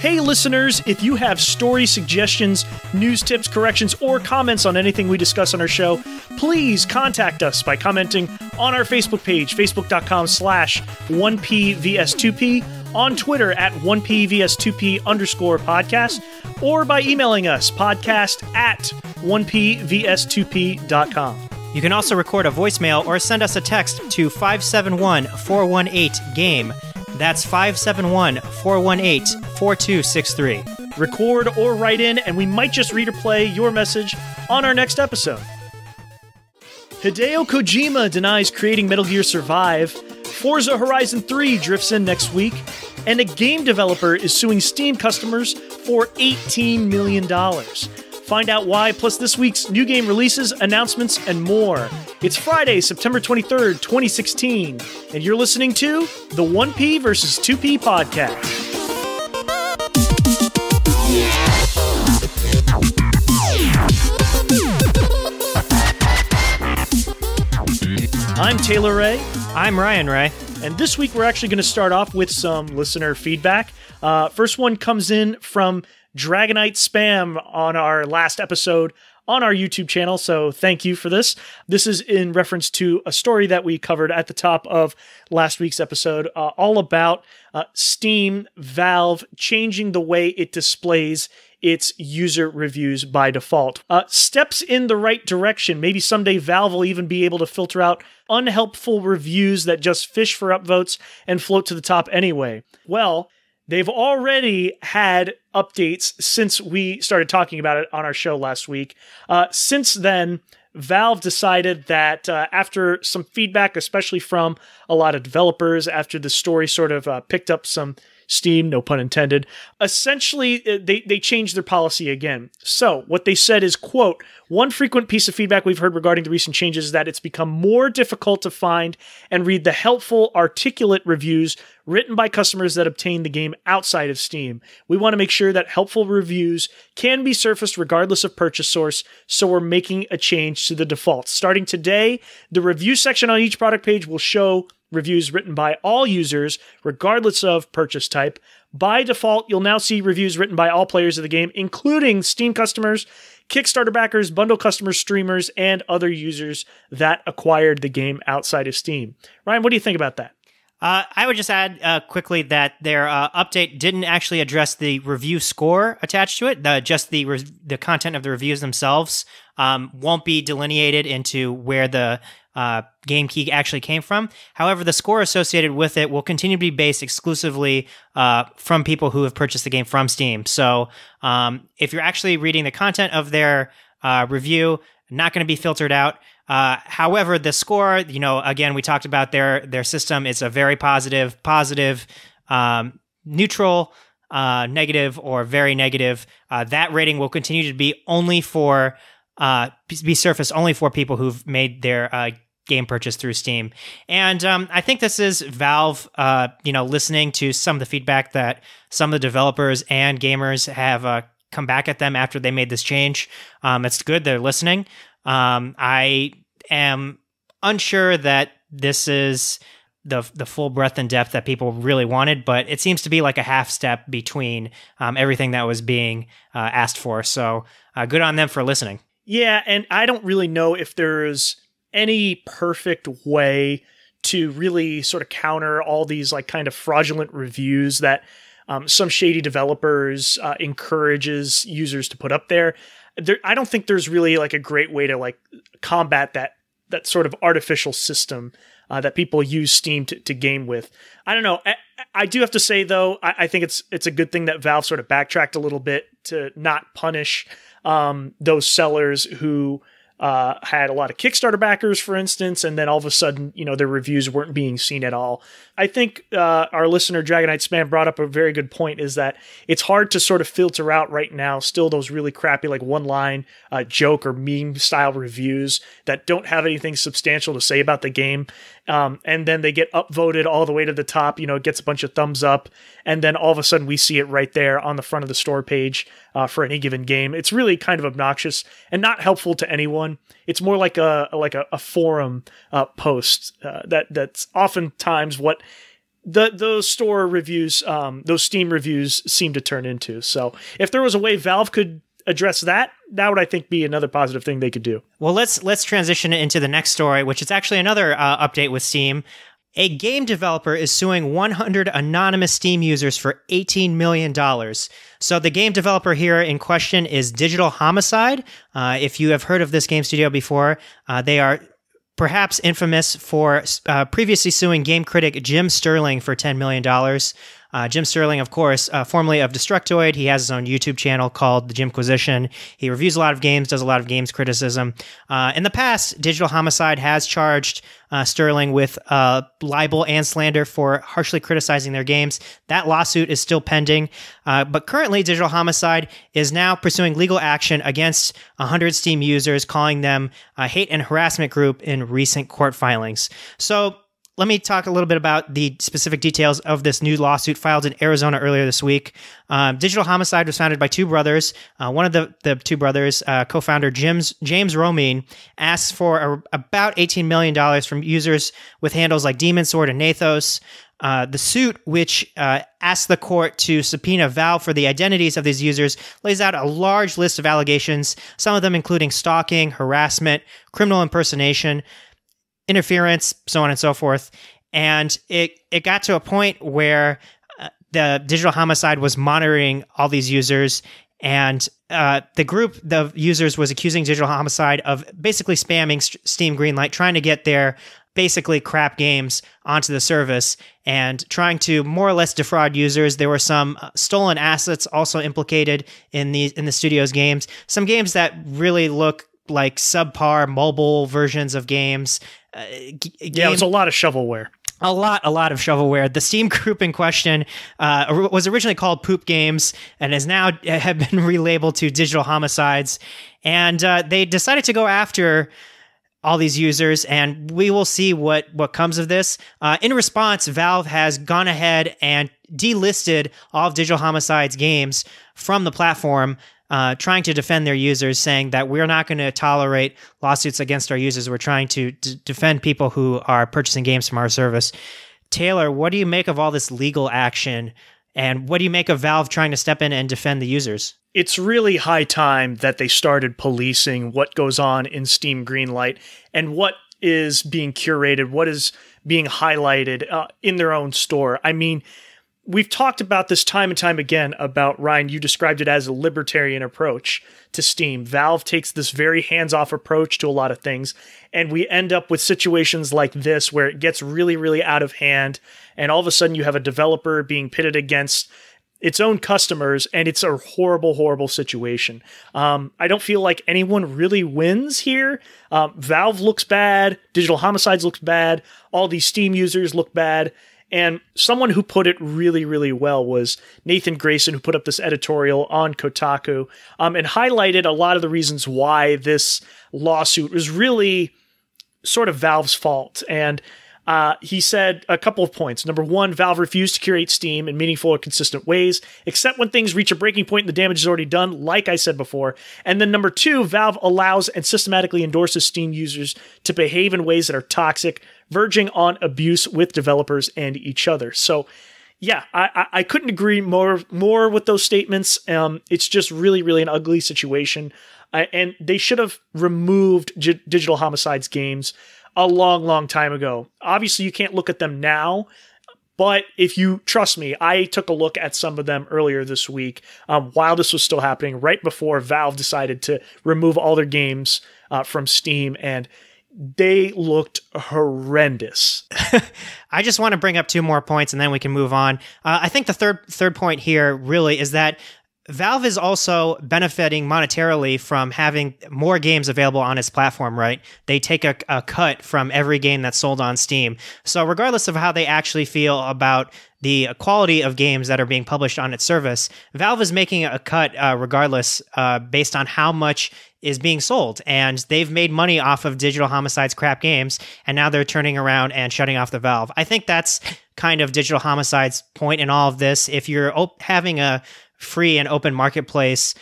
Hey, listeners, if you have story suggestions, news tips, corrections, or comments on anything we discuss on our show, please contact us by commenting on our Facebook page, facebook.com slash 1pvs2p, on Twitter at 1pvs2p underscore podcast, or by emailing us, podcast at 1pvs2p.com. You can also record a voicemail or send us a text to 571 418 GAME. That's 571 418 4263. Record or write in, and we might just read or play your message on our next episode. Hideo Kojima denies creating Metal Gear Survive. Forza Horizon 3 drifts in next week. And a game developer is suing Steam customers for $18 million. Find out why, plus this week's new game releases, announcements, and more. It's Friday, September 23rd, 2016, and you're listening to the 1P versus 2P podcast. I'm Taylor Ray. I'm Ryan Ray. And this week we're actually going to start off with some listener feedback. Uh, first one comes in from Dragonite Spam on our last episode on our YouTube channel. So thank you for this. This is in reference to a story that we covered at the top of last week's episode, uh, all about uh, Steam Valve changing the way it displays its user reviews by default. Uh, steps in the right direction. Maybe someday Valve will even be able to filter out unhelpful reviews that just fish for upvotes and float to the top anyway. Well, They've already had updates since we started talking about it on our show last week. Uh, since then, Valve decided that uh, after some feedback, especially from a lot of developers, after the story sort of uh, picked up some steam, no pun intended, essentially uh, they, they changed their policy again. So what they said is, quote, one frequent piece of feedback we've heard regarding the recent changes is that it's become more difficult to find and read the helpful, articulate reviews written by customers that obtain the game outside of Steam. We want to make sure that helpful reviews can be surfaced regardless of purchase source, so we're making a change to the default. Starting today, the review section on each product page will show reviews written by all users, regardless of purchase type. By default, you'll now see reviews written by all players of the game, including Steam customers, Kickstarter backers, bundle customers, streamers, and other users that acquired the game outside of Steam. Ryan, what do you think about that? Uh, I would just add uh, quickly that their uh, update didn't actually address the review score attached to it. The, just the the content of the reviews themselves um, won't be delineated into where the uh, game key actually came from. However, the score associated with it will continue to be based exclusively uh, from people who have purchased the game from Steam. So um, if you're actually reading the content of their uh, review, not going to be filtered out. Uh, however, the score, you know, again, we talked about their their system. It's a very positive, positive, um, neutral, uh, negative, or very negative. Uh, that rating will continue to be only for uh, be surfaced only for people who've made their uh, game purchase through Steam. And um, I think this is Valve, uh, you know, listening to some of the feedback that some of the developers and gamers have uh, come back at them after they made this change. Um, it's good they're listening. Um, I am unsure that this is the the full breadth and depth that people really wanted, but it seems to be like a half step between um, everything that was being uh, asked for. So uh, good on them for listening. Yeah, and I don't really know if there's any perfect way to really sort of counter all these like kind of fraudulent reviews that um, some shady developers uh, encourages users to put up there. there. I don't think there's really like a great way to like combat that that sort of artificial system uh, that people use Steam to, to game with. I don't know. I, I do have to say though, I, I, think it's it's a good thing that Valve sort of backtracked a little bit to not punish um, those sellers who uh, had a lot of Kickstarter backers, for instance, and then all of a sudden, you know, their reviews weren't being seen at all. I think uh, our listener Dragonite Spam brought up a very good point: is that it's hard to sort of filter out right now still those really crappy like one line uh, joke or meme style reviews that don't have anything substantial to say about the game, um, and then they get upvoted all the way to the top. You know, it gets a bunch of thumbs up, and then all of a sudden we see it right there on the front of the store page uh, for any given game. It's really kind of obnoxious and not helpful to anyone. It's more like a like a, a forum uh, post uh, that that's oftentimes what the those store reviews, um, those Steam reviews seem to turn into. So if there was a way Valve could address that, that would I think be another positive thing they could do. Well, let's let's transition into the next story, which is actually another uh, update with Steam. A game developer is suing 100 anonymous Steam users for $18 million. So, the game developer here in question is Digital Homicide. Uh, if you have heard of this game studio before, uh, they are perhaps infamous for uh, previously suing game critic Jim Sterling for $10 million. Uh, Jim Sterling, of course, uh, formerly of Destructoid, he has his own YouTube channel called The Jimquisition. He reviews a lot of games, does a lot of games criticism. Uh, in the past, Digital Homicide has charged uh, Sterling with uh, libel and slander for harshly criticizing their games. That lawsuit is still pending, uh, but currently, Digital Homicide is now pursuing legal action against 100 Steam users, calling them a hate and harassment group in recent court filings. So, let me talk a little bit about the specific details of this new lawsuit filed in Arizona earlier this week. Um, Digital Homicide was founded by two brothers. Uh, one of the, the two brothers, uh, co-founder James James Romine, asked for a, about $18 million from users with handles like Demon Sword and Nathos. Uh, the suit, which uh, asked the court to subpoena Valve for the identities of these users, lays out a large list of allegations, some of them including stalking, harassment, criminal impersonation interference, so on and so forth. And it it got to a point where uh, the digital homicide was monitoring all these users and uh, the group the users was accusing digital homicide of basically spamming steam greenlight trying to get their basically crap games onto the service and trying to more or less defraud users there were some uh, stolen assets also implicated in the in the studio's games some games that really look like subpar mobile versions of games. Uh, g- yeah, it was a lot of shovelware. A lot, a lot of shovelware. The Steam group in question uh, was originally called Poop Games and has now have been relabeled to Digital Homicides. And uh, they decided to go after all these users, and we will see what what comes of this. Uh, in response, Valve has gone ahead and delisted all of Digital Homicide's games from the platform uh, trying to defend their users, saying that we're not going to tolerate lawsuits against our users. We're trying to d- defend people who are purchasing games from our service. Taylor, what do you make of all this legal action? And what do you make of Valve trying to step in and defend the users? It's really high time that they started policing what goes on in Steam Greenlight and what is being curated, what is being highlighted uh, in their own store. I mean, we've talked about this time and time again about Ryan. You described it as a libertarian approach to Steam. Valve takes this very hands off approach to a lot of things, and we end up with situations like this where it gets really, really out of hand, and all of a sudden you have a developer being pitted against its own customers, and it's a horrible, horrible situation. Um, I don't feel like anyone really wins here. Um, Valve looks bad, Digital Homicides looks bad, all these Steam users look bad. And someone who put it really, really well was Nathan Grayson, who put up this editorial on Kotaku um, and highlighted a lot of the reasons why this lawsuit was really sort of Valve's fault. And uh, he said a couple of points. Number one, Valve refused to curate Steam in meaningful or consistent ways, except when things reach a breaking point and the damage is already done, like I said before. And then number two, Valve allows and systematically endorses Steam users to behave in ways that are toxic, verging on abuse with developers and each other. So, yeah, I, I couldn't agree more more with those statements. Um, it's just really, really an ugly situation, uh, and they should have removed G- Digital Homicides games a long, long time ago. Obviously, you can't look at them now, but if you trust me, I took a look at some of them earlier this week um, while this was still happening, right before Valve decided to remove all their games uh, from Steam, and they looked horrendous. I just want to bring up two more points and then we can move on. Uh, I think the third third point here really is that Valve is also benefiting monetarily from having more games available on its platform, right? They take a, a, cut from every game that's sold on Steam. So, regardless of how they actually feel about the quality of games that are being published on its service, Valve is making a cut uh, regardless uh, based on how much is being sold. And they've made money off of Digital Homicide's crap games, and now they're turning around and shutting off the valve. I think that's kind of Digital Homicide's point in all of this. If you're op- having a free and open marketplace,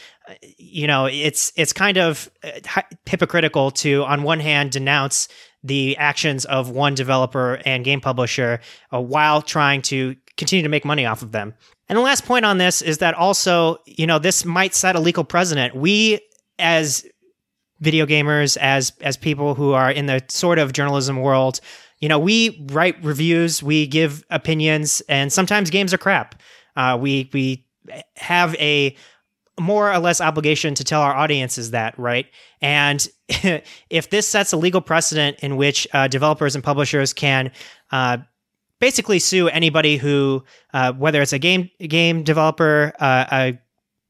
you know, it's it's kind of uh, hypocritical to on one hand denounce the actions of one developer and game publisher uh, while trying to continue to make money off of them. And the last point on this is that also, you know, this might set a legal precedent. We as video gamers, as as people who are in the sort of journalism world, you know, we write reviews, we give opinions, and sometimes games are crap. Uh, we we have a more or less obligation to tell our audiences that, right? And if this sets a legal precedent in which uh, developers and publishers can uh, basically sue anybody who, uh, whether it's a game game developer, uh, a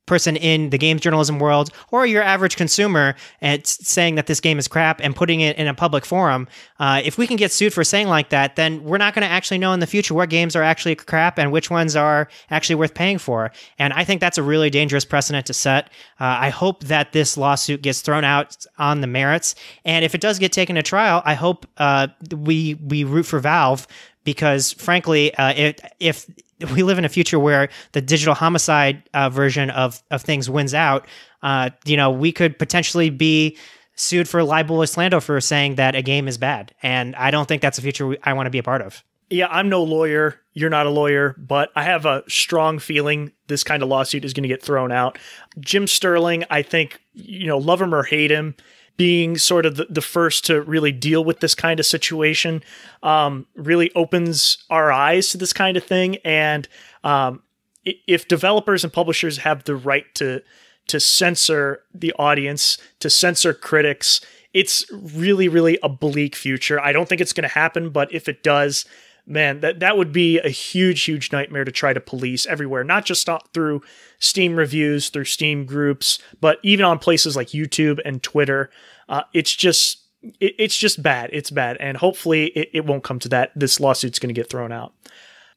person in the games journalism world or your average consumer and saying that this game is crap and putting it in a public forum, uh, if we can get sued for saying like that, then we're not going to actually know in the future what games are actually crap and which ones are actually worth paying for. And I think that's a really dangerous precedent to set. Uh, I hope that this lawsuit gets thrown out on the merits. And if it does get taken to trial, I hope uh, we we root for Valve because frankly, uh, it, if we live in a future where the digital homicide uh, version of of things wins out, uh, you know, we could potentially be sued for libel or slander for saying that a game is bad, and I don't think that's a future I want to be a part of. Yeah, I'm no lawyer. You're not a lawyer, but I have a strong feeling this kind of lawsuit is going to get thrown out. Jim Sterling, I think, you know, love him or hate him, being sort of the, the first to really deal with this kind of situation um, really opens our eyes to this kind of thing. And um, if developers and publishers have the right to to censor the audience, to censor critics, it's really, really a bleak future. I don't think it's going to happen, but if it does, man, that that would be a huge, huge nightmare to try to police everywhere, not just through Steam reviews, through Steam groups, but even on places like YouTube and Twitter. Uh, it's just it, it's just bad. It's bad, and hopefully it, it won't come to that. This lawsuit's going to get thrown out.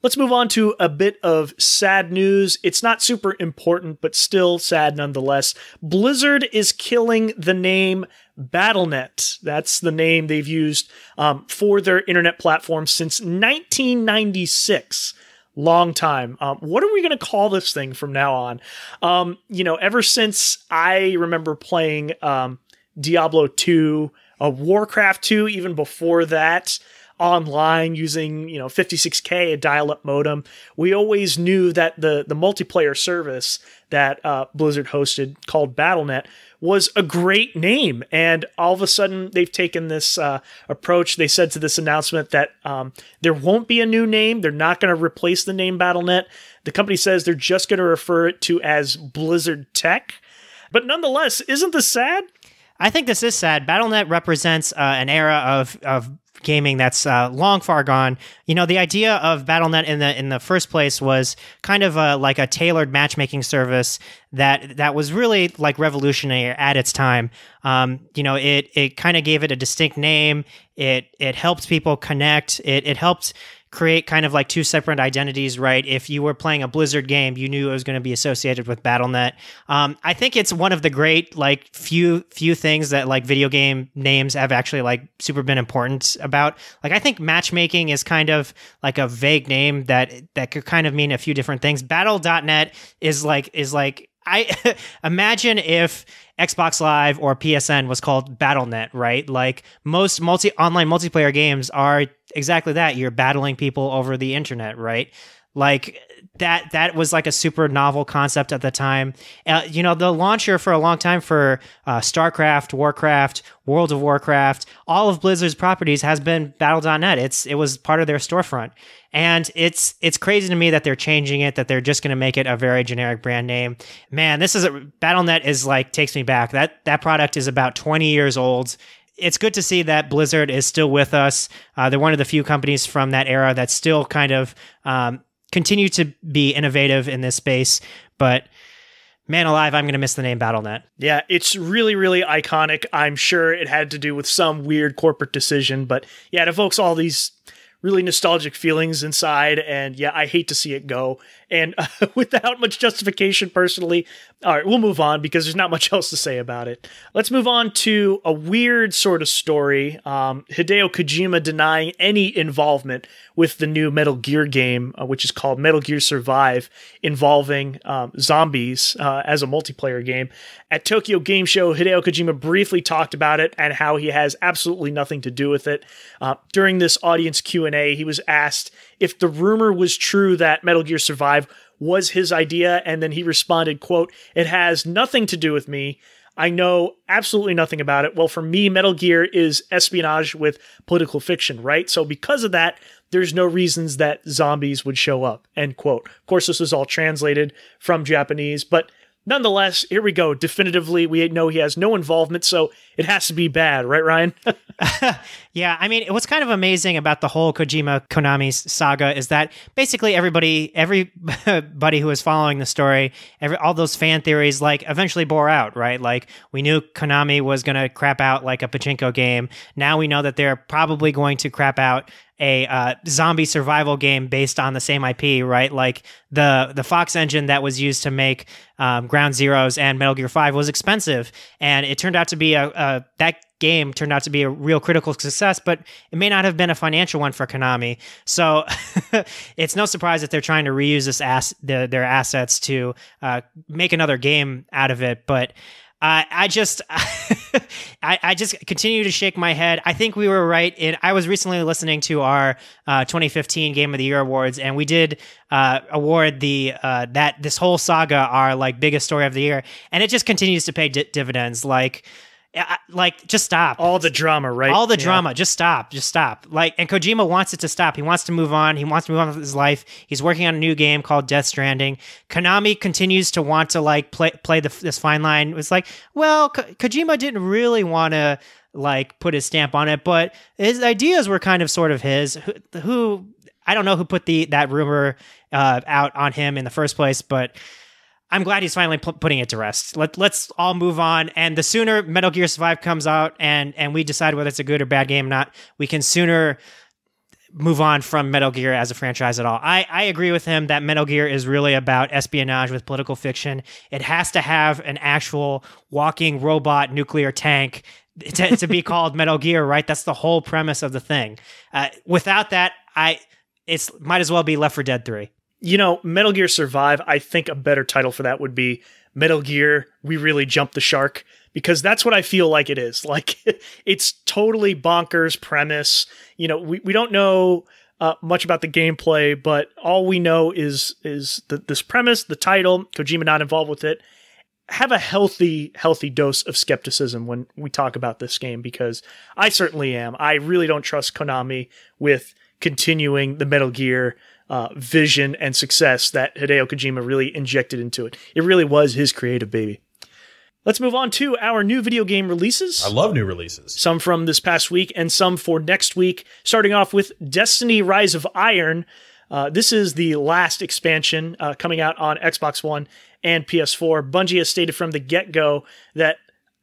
Let's move on to a bit of sad news. It's not super important, but still sad nonetheless. Blizzard is killing the name BattleNet. That's the name they've used um, for their internet platform since 1996. Long time. Um, what are we going to call this thing from now on? Um, you know, ever since I remember playing um, Diablo 2, uh, Warcraft 2, even before that, online using you know 56k a dial-up modem. We always knew that the the multiplayer service that uh, blizzard hosted called battlenet was a great name. And all of a sudden they've taken this uh, approach. They said to this announcement that um, there won't be a new name. They're not going to replace the name battlenet the company says they're just going to refer it to as blizzard tech. But nonetheless isn't this sad? I think this is sad. BattleNet represents uh, an era of of gaming that's uh, long far gone. You know, the idea of BattleNet in the in the first place was kind of a, like a tailored matchmaking service that that was really like revolutionary at its time. Um, you know, it it kind of gave it a distinct name. It it helped people connect. It it helped create kind of like two separate identities, right? If you were playing a Blizzard game, you knew it was going to be associated with BattleNet. Um, I think it's one of the great like few few things that like video game names have actually like super been important about. Like I think matchmaking is kind of like a vague name that that could kind of mean a few different things. Battle.net is like is like I imagine if Xbox Live or PSN was called BattleNet, right? Like most multi online multiplayer games are exactly that. You're battling people over the internet, right? Like that that was like a super novel concept at the time. Uh, you know, the launcher for a long time for uh, StarCraft, Warcraft, World of Warcraft, all of Blizzard's properties has been Battle.net. It's it was part of their storefront, and it's it's crazy to me that they're changing it. That they're just going to make it a very generic brand name. Man, this is a Battle.net is like takes me back. That that product is about twenty years old it's good to see that Blizzard is still with us. Uh, they're one of the few companies from that era that's still kind of um, continue to be innovative in this space. But man alive, I'm going to miss the name BattleNet. Yeah, it's really, really iconic. I'm sure it had to do with some weird corporate decision, but yeah, it evokes all these really nostalgic feelings inside. And yeah, I hate to see it go. And uh, without much justification personally. All right, we'll move on because there's not much else to say about it. Let's move on to a weird sort of story. Um, Hideo Kojima denying any involvement with the new Metal Gear game, uh, which is called Metal Gear Survive, involving um, zombies uh, as a multiplayer game. At Tokyo Game Show, Hideo Kojima briefly talked about it and how he has absolutely nothing to do with it. Uh, during this audience Q&A, he was asked if the rumor was true that Metal Gear Survive was his idea and then he responded, quote, "It has nothing to do with me." I know absolutely nothing about it. Well, for me, Metal Gear is espionage with political fiction, right? So because of that, there's no reasons that zombies would show up. End quote. Of course, this was all translated from Japanese, but nonetheless, here we go. Definitively, we know he has no involvement, so it has to be bad, right, Ryan? yeah, I mean, what's kind of amazing about the whole Kojima Konami saga is that basically everybody, everybody who was following the story, every all those fan theories, like eventually bore out, right? Like we knew Konami was going to crap out like a pachinko game. Now we know that they're probably going to crap out a uh, zombie survival game based on the same IP, right? Like the the Fox engine that was used to make um, Ground Zeroes and Metal Gear Five was expensive, and it turned out to be a, a that game turned out to be a real critical success, but it may not have been a financial one for Konami. So it's no surprise that they're trying to reuse this ass the, their assets to uh, make another game out of it, but. Uh, I just, I, I, just continue to shake my head. I think we were right. In I was recently listening to our uh, 2015 Game of the Year awards, and we did uh, award the uh, that this whole saga our like biggest story of the year, and it just continues to pay di- dividends. Like like just stop. All the drama right? All the yeah. drama. Just stop. Just stop. Like and kojima wants it to stop. He wants to move on. He wants to move on with his life. He's working on a new game called death stranding. Konami continues to want to like play play the, this fine line. It's like well Ko- kojima didn't really want to like put his stamp on it but his ideas were kind of sort of his. Who, who i don't know who put the that rumor uh, out on him in the first place but I'm glad he's finally p- putting it to rest. Let, let's all move on. And the sooner Metal Gear Survive comes out and, and we decide whether it's a good or bad game or not, we can sooner move on from Metal Gear as a franchise at all. I, I agree with him that Metal Gear is really about espionage with political fiction. It has to have an actual walking robot nuclear tank to, to be called Metal Gear, right? That's the whole premise of the thing. Uh, without that, I it's might as well be Left for Dead 3 you know, Metal Gear Survive, I think a better title for that would be Metal Gear We Really Jumped the Shark because that's what I feel like it is. Like it's totally bonkers premise. You know, we, we don't know uh, much about the gameplay, but all we know is is the, this premise, the title, Kojima not involved with it. Have a healthy, healthy dose of skepticism when we talk about this game because I certainly am. I really don't trust Konami with continuing the Metal Gear uh, vision and success that Hideo Kojima really injected into it. It really was his creative baby. Let's move on to our new video game releases. I love new releases. Some from this past week and some for next week. Starting off with Destiny Rise of Iron. Uh, this is the last expansion uh, coming out on Xbox One and PS4. Bungie has stated from the get go that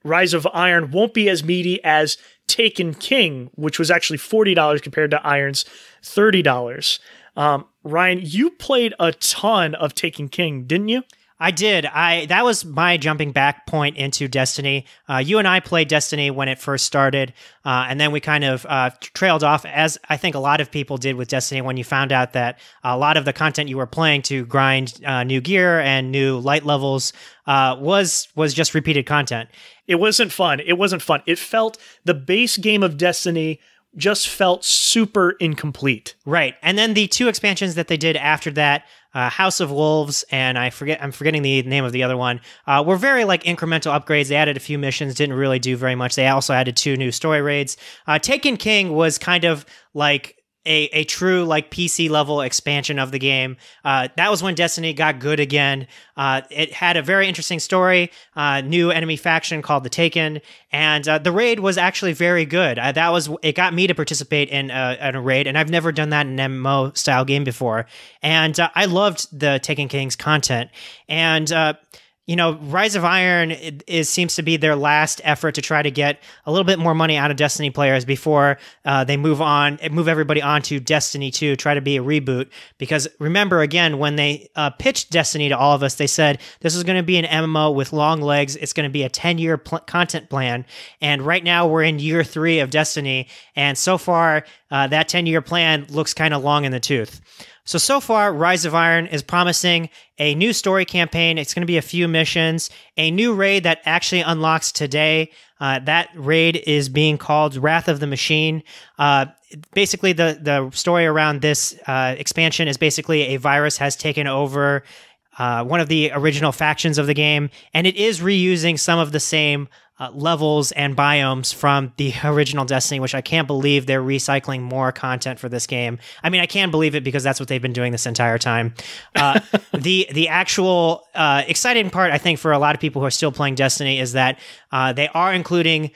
Rise of Iron won't be as meaty as Taken King, which was actually $40 compared to Iron's $30. Um, Ryan, you played a ton of Taken King, didn't you? I did. I that was my jumping back point into Destiny. Uh, you and I played Destiny when it first started, uh, and then we kind of uh, trailed off, as I think a lot of people did with Destiny when you found out that a lot of the content you were playing to grind uh, new gear and new light levels uh, was was just repeated content. It wasn't fun. It wasn't fun. It felt the base game of Destiny just felt super incomplete. Right. And then the two expansions that they did after that, uh, House of Wolves and I forget I'm forgetting the name of the other one, uh, were very like incremental upgrades. They added a few missions, didn't really do very much. They also added two new story raids. Uh, Taken King was kind of like a, a true like PC level expansion of the game. Uh, that was when Destiny got good again. Uh, it had a very interesting story, uh, new enemy faction called the Taken, and uh, the raid was actually very good. Uh, that was it got me to participate in a, in a, raid, and I've never done that in an MMO style game before. And uh, I loved the Taken King's content, and you know, Rise of Iron is seems to be their last effort to try to get a little bit more money out of Destiny players before uh, they move on, move everybody on to Destiny 2, try to be a reboot. Because remember, again, when they uh, pitched Destiny to all of us, they said this is going to be an MMO with long legs. It's going to be a 10 year pl- content plan. And right now we're in year three of Destiny. And so far, uh, that 10 year plan looks kind of long in the tooth. So, so far, Rise of Iron is promising a new story campaign. It's going to be a few missions, a new raid that actually unlocks today. Uh, that raid is being called Wrath of the Machine. Uh, basically, the, the story around this uh, expansion is basically a virus has taken over uh, one of the original factions of the game, and it is reusing some of the same uh, levels and biomes from the original Destiny, which I can't believe they're recycling more content for this game. I mean, I can believe it because that's what they've been doing this entire time. Uh, the the actual uh, exciting part, I think, for a lot of people who are still playing Destiny, is that uh, they are including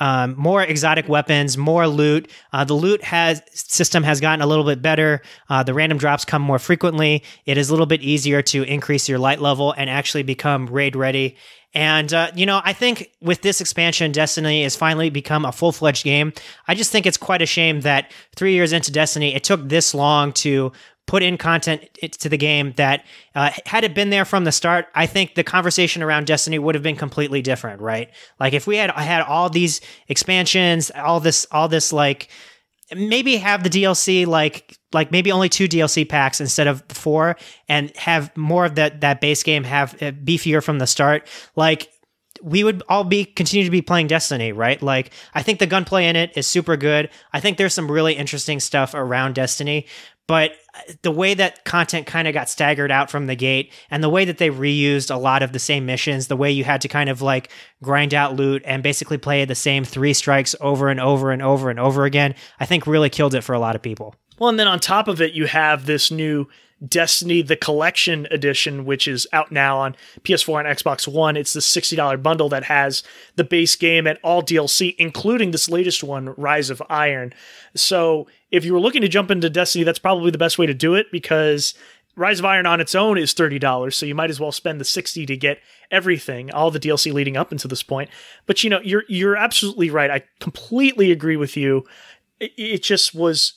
um, more exotic weapons, more loot. Uh, the loot has system has gotten a little bit better. Uh, the random drops come more frequently. It is a little bit easier to increase your light level and actually become raid ready. And, uh, you know, I think with this expansion, Destiny has finally become a full fledged game. I just think it's quite a shame that three years into Destiny, it took this long to put in content to the game that uh, had it been there from the start i think the conversation around destiny would have been completely different right like if we had had all these expansions all this all this like maybe have the DLC like like maybe only two DLC packs instead of four, and have more of that that base game have uh, beefier from the start. Like we would all be continue to be playing Destiny, right? Like I think the gunplay in it is super good. I think there's some really interesting stuff around Destiny, but uh, the way that content kind of got staggered out from the gate and the way that they reused a lot of the same missions, the way you had to kind of like grind out loot and basically play the same three strikes over and over and over and over again, I think really killed it for a lot of people. Well, and then on top of it, you have this new Destiny the Collection Edition, which is out now on PS4 and Xbox One. It's the $60 bundle that has the base game and all DLC, including this latest one, Rise of Iron. So if you were looking to jump into Destiny, that's probably the best way to do it because Rise of Iron on its own is $30, so you might as well spend the 60 to get everything, all the DLC leading up until this point. But you know, you're you're absolutely right. I completely agree with you. It, it just was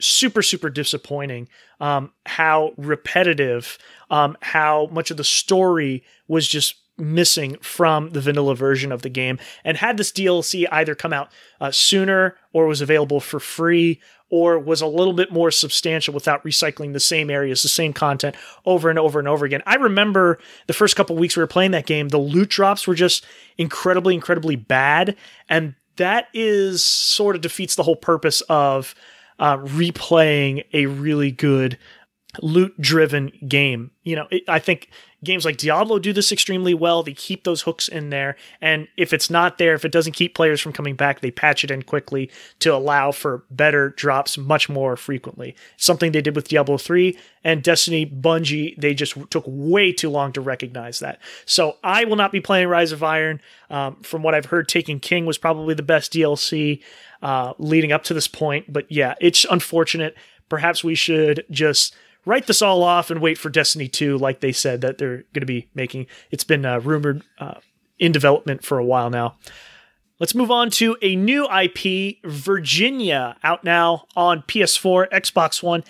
super super disappointing um, how repetitive um, how much of the story was just missing from the vanilla version of the game. And had this dlc either come out uh, sooner or was available for free or was a little bit more substantial without recycling the same areas the same content over and over and over again. I remember the first couple weeks we were playing that game the loot drops were just incredibly incredibly bad. And that is sort of defeats the whole purpose of uh, replaying a really good loot driven game. You know, it, I think games like Diablo do this extremely well. They keep those hooks in there. And if it's not there, if it doesn't keep players from coming back, they patch it in quickly to allow for better drops much more frequently. Something they did with Diablo 3 and Destiny Bungie, they just took way too long to recognize that. So I will not be playing Rise of Iron. Um, from what I've heard, Taken King was probably the best DLC uh, leading up to this point. But yeah, it's unfortunate. Perhaps we should just write this all off and wait for Destiny 2, like they said that they're going to be making. It's been uh, rumored uh, in development for a while now. Let's move on to a new IP, Virginia, out now on PS4, Xbox One,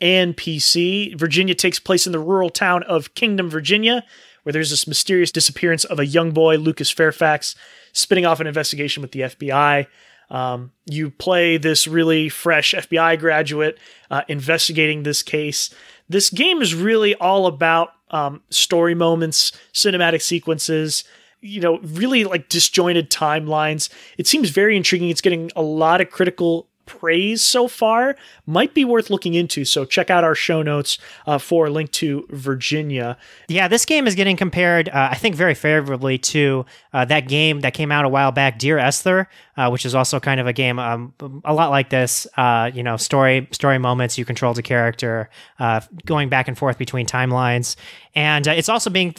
and PC. Virginia takes place in the rural town of Kingdom, Virginia, where there's this mysterious disappearance of a young boy, Lucas Fairfax, spinning off an investigation with the FBI. Um, you play this really fresh FBI graduate uh, investigating this case. This game is really all about um, story moments, cinematic sequences, you know, really like disjointed timelines. It seems very intriguing. It's getting a lot of critical praise so far might be worth looking into. So check out our show notes uh, for a link to Virginia. Yeah, this game is getting compared, uh, I think, very favorably to uh, that game that came out a while back, Dear Esther, uh, which is also kind of a game um, a lot like this. Uh, you know, story story moments. You control the character, uh, going back and forth between timelines, and it's also being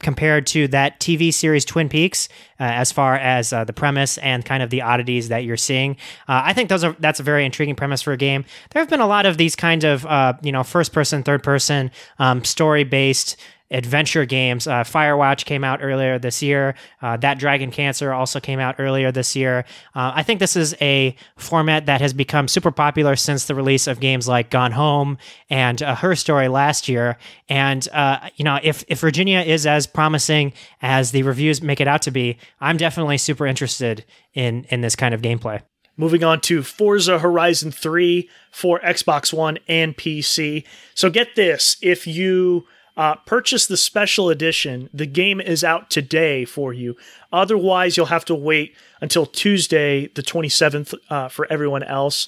compared to that TV series Twin Peaks, uh, as far as uh, the premise and kind of the oddities that you're seeing. Uh, I think those are that's a very intriguing premise for a game. There have been a lot of these kind of uh, you know first person, third person, um, story based adventure games. Uh, Firewatch came out earlier this year. Uh, that Dragon Cancer also came out earlier this year. Uh, I think this is a format that has become super popular since the release of games like Gone Home and uh, Her Story last year. And uh, you know, if if Virginia is as promising as the reviews make it out to be, I'm definitely super interested in in this kind of gameplay. Moving on to Forza Horizon 3 for Xbox One and PC. So get this if you uh, purchase the special edition, the game is out today for you. Otherwise, you'll have to wait until Tuesday, the 27th, uh, for everyone else.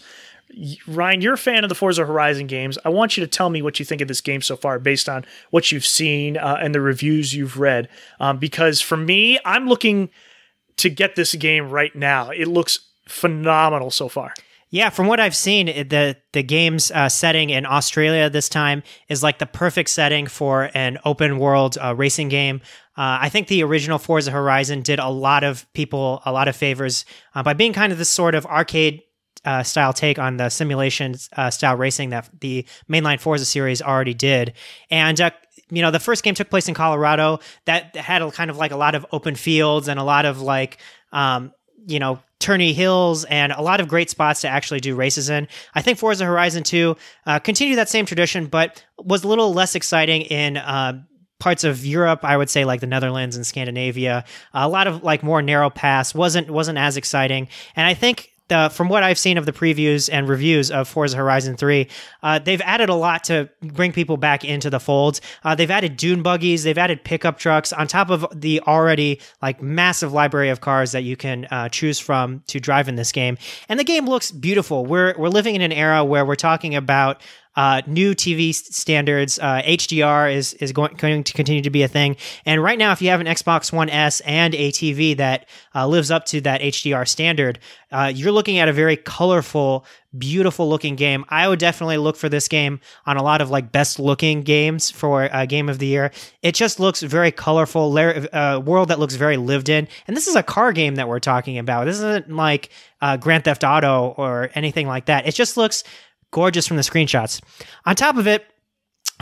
Ryan, you're a fan of the Forza Horizon games. I want you to tell me what you think of this game so far based on what you've seen uh, and the reviews you've read. Um, because for me, I'm looking to get this game right now. It looks phenomenal so far. Yeah, from what I've seen, the the game's uh, setting in Australia this time is like the perfect setting for an open world uh, racing game. Uh, I think the original Forza Horizon did a lot of people a lot of favors uh, by being kind of this sort of arcade uh, style take on the simulation uh, style racing that the mainline Forza series already did. And uh, you know, the first game took place in Colorado. That had a kind of like a lot of open fields and a lot of like, um, you know, turny hills and a lot of great spots to actually do races in. I think Forza Horizon 2 uh, continued that same tradition, but was a little less exciting in. Uh, parts of Europe, I would say like the Netherlands and Scandinavia, a lot of like more narrow paths wasn't wasn't as exciting. And I think from what I've seen of the previews and reviews of Forza Horizon 3, uh, they've added a lot to bring people back into the folds. Uh, they've added dune buggies, they've added pickup trucks on top of the already like massive library of cars that you can uh, choose from to drive in this game. And the game looks beautiful. We're we're living in an era where we're talking about uh, new TV standards. Uh, HDR is is going, going to continue to be a thing. And right now, if you have an Xbox One S and a TV that uh, lives up to that HDR standard, uh, you're looking at a very colorful, beautiful looking game. I would definitely look for this game on a lot of like best looking games for a game of the year. It just looks very colorful, a uh, world that looks very lived in. And this is a car game that we're talking about. This isn't like uh, Grand Theft Auto or anything like that. It just looks gorgeous from the screenshots. On top of it,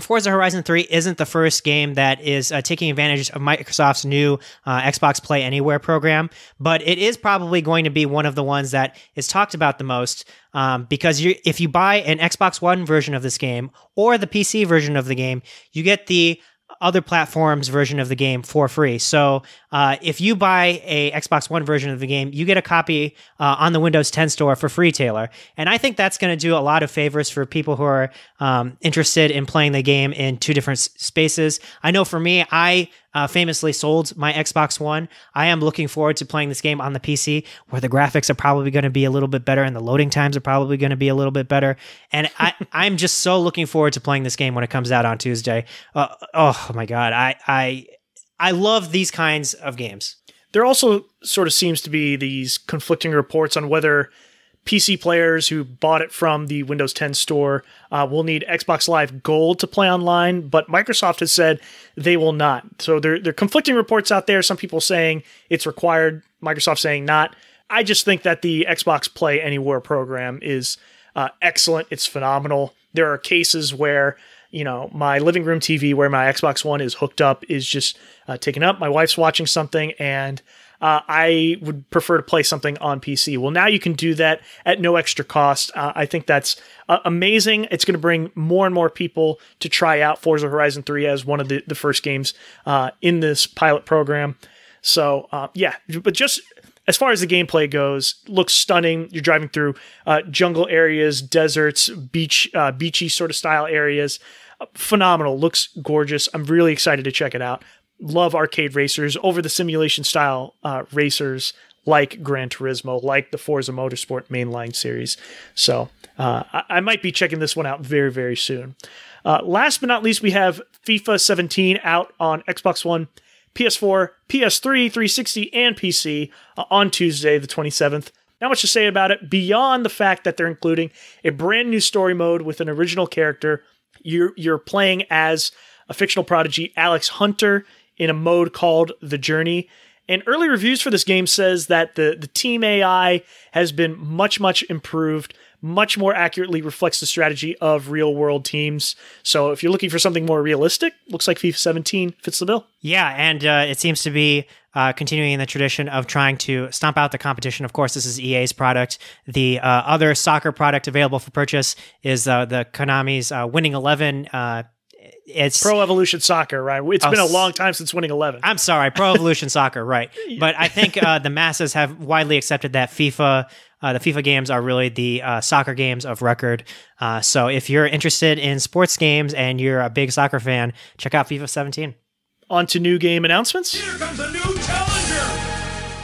Forza Horizon 3 isn't the first game that is uh, taking advantage of Microsoft's new uh, Xbox Play Anywhere program, but it is probably going to be one of the ones that is talked about the most um, because you, if you buy an Xbox One version of this game or the PC version of the game, you get the other platforms version of the game for free. So uh, if you buy a Xbox One version of the game, you get a copy uh, on the Windows 10 store for free, Taylor. And I think that's going to do a lot of favors for people who are um, interested in playing the game in two different spaces. I know for me, I uh, famously sold my Xbox One. I am looking forward to playing this game on the PC, where the graphics are probably going to be a little bit better and the loading times are probably going to be a little bit better. And I, I'm just so looking forward to playing this game when it comes out on Tuesday. Uh, oh my god, I I I love these kinds of games. There also sort of seems to be these conflicting reports on whether PC players who bought it from the Windows 10 store uh, will need Xbox Live Gold to play online, but Microsoft has said they will not. So there, there are conflicting reports out there. Some people saying it's required, Microsoft saying not. I just think that the Xbox Play Anywhere program is uh, excellent. It's phenomenal. There are cases where you know my living room TV where my Xbox One is hooked up is just uh, taken up. My wife's watching something and uh, I would prefer to play something on PC. Well, now you can do that at no extra cost. Uh, I think that's uh, amazing. It's going to bring more and more people to try out Forza Horizon 3 as one of the, the first games uh, in this pilot program. So, uh, yeah, but just as far as the gameplay goes, looks stunning. You're driving through uh, jungle areas, deserts, beach, beachy sort of style areas. Phenomenal. Looks gorgeous. I'm really excited to check it out love arcade racers over the simulation style uh, racers like Gran Turismo, like the Forza Motorsport mainline series. So uh, I-, I, might be checking this one out very, very soon. Uh, last but not least, we have FIFA 17 out on Xbox One, PS4, PS3, 360, and PC uh, on Tuesday, the 27th. Not much to say about it beyond the fact that they're including a brand new story mode with an original character. You're, you're playing as a fictional prodigy, Alex Hunter in a mode called The Journey. And early reviews for this game says that the, the team AI has been much, much improved, much more accurately reflects the strategy of real world teams. So if you're looking for something more realistic, looks like FIFA 17 fits the bill. Yeah, and uh, it seems to be uh, continuing in the tradition of trying to stomp out the competition. Of course, this is EA's product. The uh, other soccer product available for purchase is uh, the Konami's uh, Winning Eleven. It's Pro Evolution Soccer, right? It's Oh, been a long time since winning 11. I'm sorry, Pro Evolution Soccer, right? But I think uh, the masses have widely accepted that FIFA, uh, the FIFA games are really the uh, soccer games of record. Uh, so if you're interested in sports games and you're a big soccer fan, check out FIFA 17. On to new game announcements. Here comes a new challenger!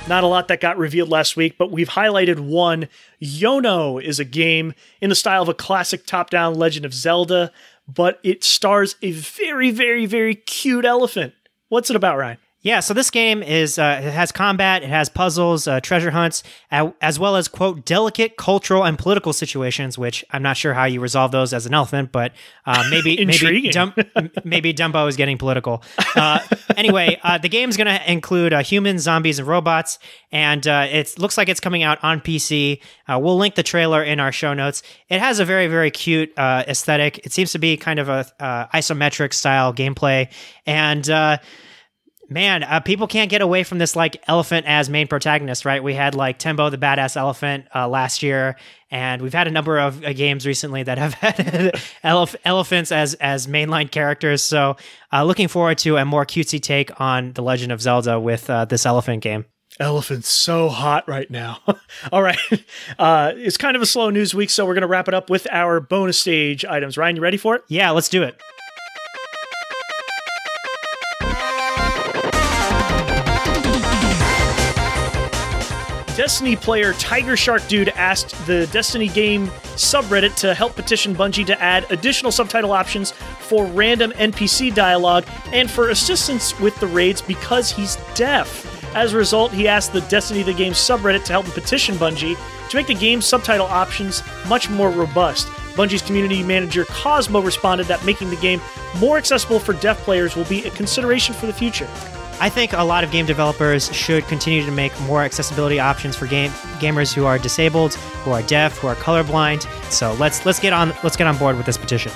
Not a lot that got revealed last week, but we've highlighted one. Yono is a game in the style of a classic top down Legend of Zelda, but it stars a very, very, very cute elephant. What's it about, Ryan? Yeah, so this game is uh, it has combat, it has puzzles, uh, treasure hunts, as well as quote delicate cultural and political situations. Which I'm not sure how you resolve those as an elephant, but uh, maybe maybe Dum- maybe Dumbo is getting political. Uh, anyway, uh, the game's going to include uh, humans, zombies, and robots, and uh, it looks like it's coming out on PC. Uh, we'll link the trailer in our show notes. It has a very very cute uh, aesthetic. It seems to be kind of a uh, isometric style gameplay, and uh, Man, uh, people can't get away from this like elephant as main protagonist, right? We had like Tembo the badass elephant uh, last year, and we've had a number of uh, games recently that have had elef- elephants as as mainline characters. So, uh, looking forward to a more cutesy take on the Legend of Zelda with uh, this elephant game. Elephant's so hot right now. All right. Uh, it's kind of a slow news week, so we're going to wrap it up with our bonus stage items. Ryan, you ready for it? Yeah, let's do it. Destiny player Tiger Shark Dude asked the Destiny game subreddit to help petition Bungie to add additional subtitle options for random NPC dialogue and for assistance with the raids because he's deaf. As a result, he asked the Destiny the Game subreddit to help petition Bungie to make the game's subtitle options much more robust. Bungie's community manager Cozmo responded that making the game more accessible for deaf players will be a consideration for the future. I think a lot of game developers should continue to make more accessibility options for game gamers who are disabled, who are deaf, who are colorblind. So let's let's get on let's get on board with this petition.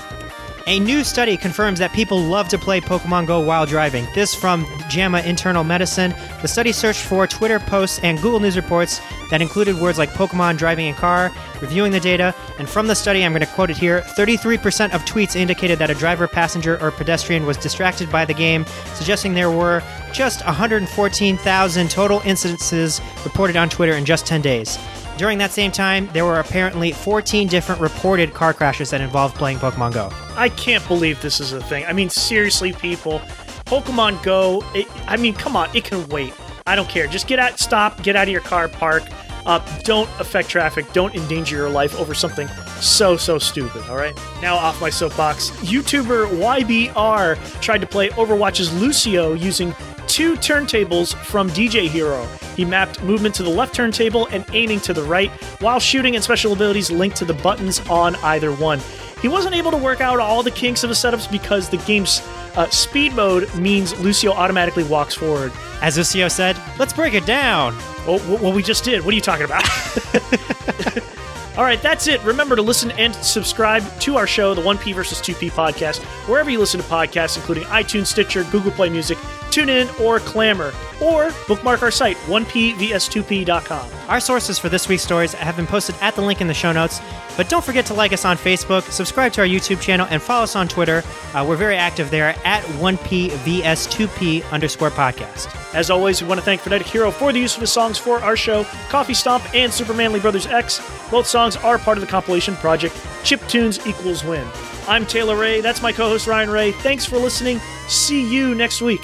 A new study confirms that people love to play Pokemon Go while driving. This from JAMA Internal Medicine. The study searched for Twitter posts and Google News reports that included words like Pokemon driving a car, reviewing the data, and from the study, I'm going to quote it here 33% of tweets indicated that a driver, passenger, or pedestrian was distracted by the game, suggesting there were just 114,000 total incidences reported on Twitter in just 10 days. During that same time, there were apparently 14 different reported car crashes that involved playing Pokemon Go. I can't believe this is a thing. I mean, seriously, people, Pokemon Go. It, I mean, come on, it can wait. I don't care. Just get out, stop, get out of your car, park. Uh, don't affect traffic. Don't endanger your life over something so so stupid. All right. Now off my soapbox. YouTuber YBR tried to play Overwatch's Lucio using two turntables from DJ Hero. He mapped movement to the left turntable and aiming to the right, while shooting and special abilities linked to the buttons on either one. He wasn't able to work out all the kinks of the setups because the game's uh, speed mode means Lucio automatically walks forward. As Lucio said, let's break it down. Oh, what we just did. What are you talking about? All right, that's it. Remember to listen and subscribe to our show, the 1P versus 2P podcast, wherever you listen to podcasts, including iTunes, Stitcher, Google Play Music, TuneIn, or Clammr. Or bookmark our site, 1pvs2p.com. Our sources for this week's stories have been posted at the link in the show notes. But don't forget to like us on Facebook, subscribe to our YouTube channel, and follow us on Twitter. Uh, we're very active there at 1pvs2p underscore podcast. As always, we want to thank Phonetic Hero for the use of his songs for our show, Coffee Stomp and Supermanly Brothers X. Both songs are part of the compilation project Chiptunes Equals Win. I'm Taylor Ray. That's my co host Ryan Ray. Thanks for listening. See you next week.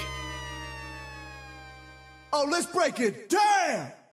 Oh, let's break it. Damn!